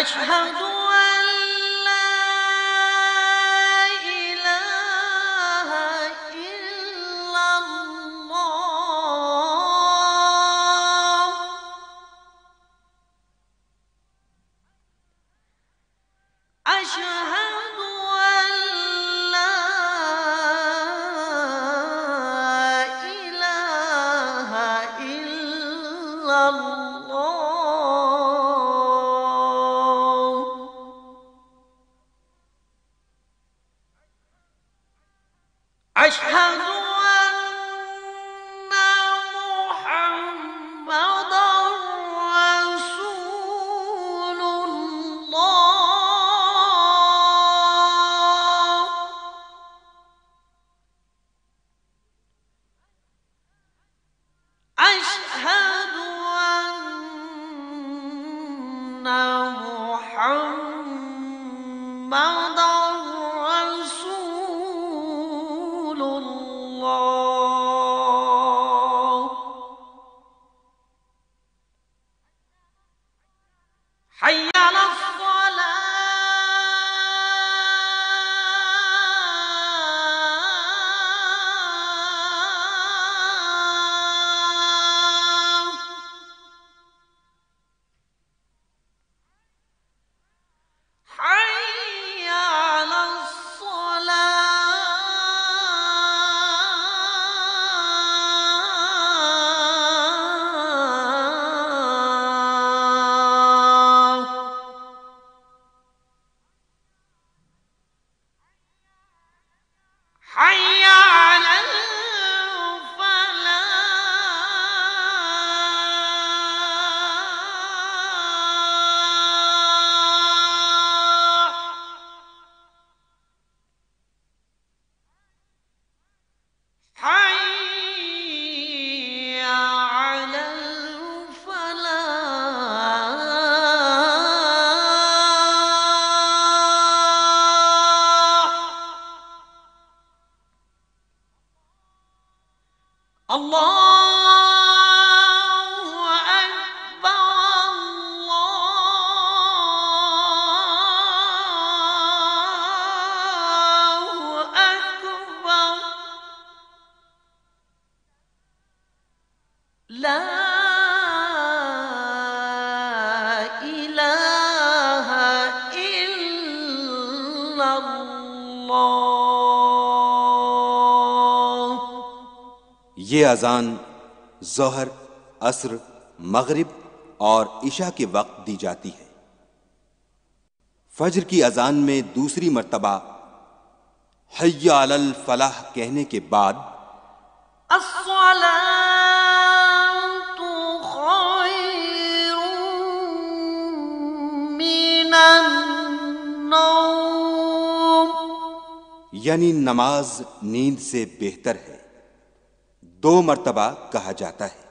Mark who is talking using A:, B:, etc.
A: أشهد أن لا إله إلا الله. أشهد أن لا إله إلا الله. محمدا الله
B: یہ اذان ظہر عصر مغرب اور عشاء کے وقت دی جاتی ہے۔ فجر کی اذان میں دوسری مرتبہ حی علی الفلاح کہنے کے بعد
A: خیر من النوم۔
B: یعنی نماز نیند سے بہتر ہے۔ दो मर्तबा कहा जाता है।